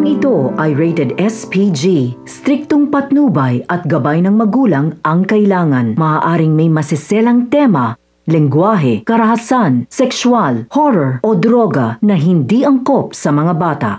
Programang ito ay rated SPG. Striktong patnubay at gabay ng magulang ang kailangan. Maaaring may masiselang tema, lengguwahe, karahasan, sexual, horror o droga na hindi angkop sa mga bata.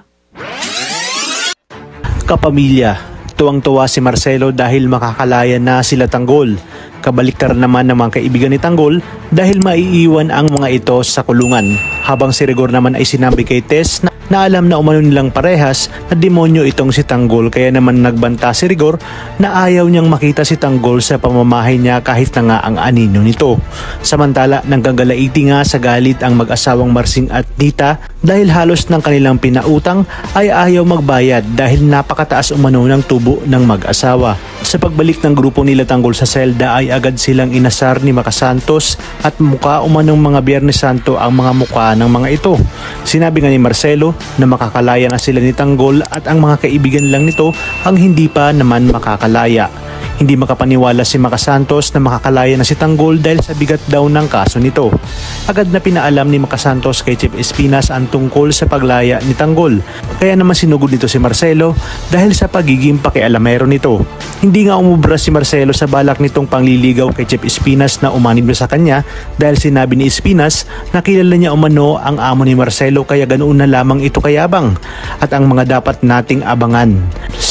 Kapamilya, tuwang-tuwa si Marcelo dahil makakalaya na sila Tanggol. Kabaliktaran naman ng mga kaibigan ni Tanggol dahil maiiwan ang mga ito sa kulungan. Habang si Rigor naman ay sinabi kay Tess na na alam na umano nilang parehas na demonyo itong si Tanggol kaya naman nagbanta si Rigor na ayaw niyang makita si Tanggol sa pamamahay niya kahit na nga ang anino nito. Samantala nanggagalaiti nga sa galit ang mag-asawang Marsing at Dita dahil halos ng kanilang pinautang ay ayaw magbayad dahil napakataas umano ng tubo ng mag-asawa. Sa pagbalik ng grupo nila tanggol sa selda ay agad silang inasar ni Makasantos at muka umanong mga Biyernes Santo ang mga muka ng mga ito. Sinabi nga ni Marcelo na makakalaya na sila ni Tanggol at ang mga kaibigan lang nito ang hindi pa naman makakalaya. Hindi makapaniwala si Makasantos na makakalaya na si Tanggol dahil sa bigat daw ng kaso nito. Agad na pinaalam ni Makasantos kay Chief Espinas ang tungkol sa paglaya ni Tanggol. Kaya naman sinugod nito si Marcelo dahil sa pagiging pakialamero nito. Hindi nga umubra si Marcelo sa balak nitong pangliligaw kay Chief Espinas na umanib sa kanya dahil sinabi ni Espinas na kilala niya umano ang amo ni Marcelo kaya ganoon na lamang ito kayabang at ang mga dapat nating abangan.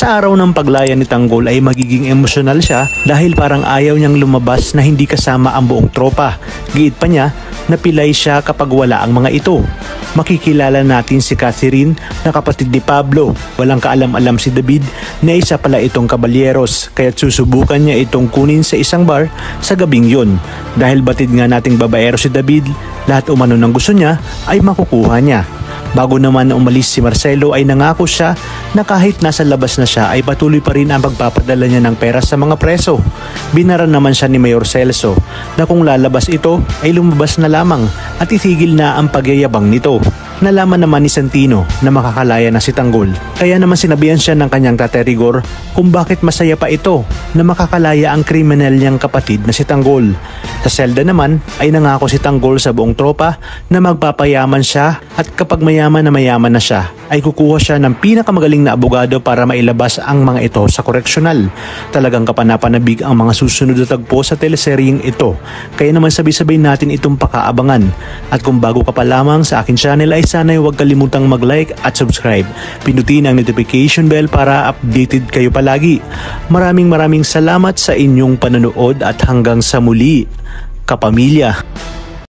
Sa araw ng paglaya ni Tanggol ay magiging emosyonal siya dahil parang ayaw niyang lumabas na hindi kasama ang buong tropa. Giit pa niya, napilay siya kapag wala ang mga ito. Makikilala natin si Catherine na kapatid ni Pablo. Walang kaalam-alam si David na isa pala itong kabalyeros kaya't susubukan niya itong kunin sa isang bar sa gabing yun. Dahil batid nga nating babaero si David, lahat umano ng gusto niya ay makukuha niya. Bago naman na umalis si Marcelo ay nangako siya na kahit nasa labas na siya ay patuloy pa rin ang pagpapadala niya ng pera sa mga preso. Binaran naman siya ni Mayor Celso na kung lalabas ito ay lumabas na lamang at itigil na ang pagyayabang nito. Nalaman naman ni Santino na makakalaya na si Tanggol. Kaya naman sinabihan siya ng kanyang tate Rigor kung bakit masaya pa ito na makakalaya ang kriminal niyang kapatid na si Tanggol. Sa selda naman ay nangako si Tanggol sa buong tropa na magpapayaman siya at kapag mayaman na mayaman na siya ay kukuha siya ng pinakamagaling na abogado para mailabas ang mga ito sa koreksyonal. Talagang kapanapanabig ang mga susunod na tagpo sa teleseryeng ito. Kaya naman sabay-sabay natin itong pakaabangan. At kung bago ka pa lamang sa akin channel ay sana'y huwag kalimutang mag-like at subscribe. Pinutin ang notification bell para updated kayo palagi. Maraming maraming salamat sa inyong panonood at hanggang sa muli, kapamilya.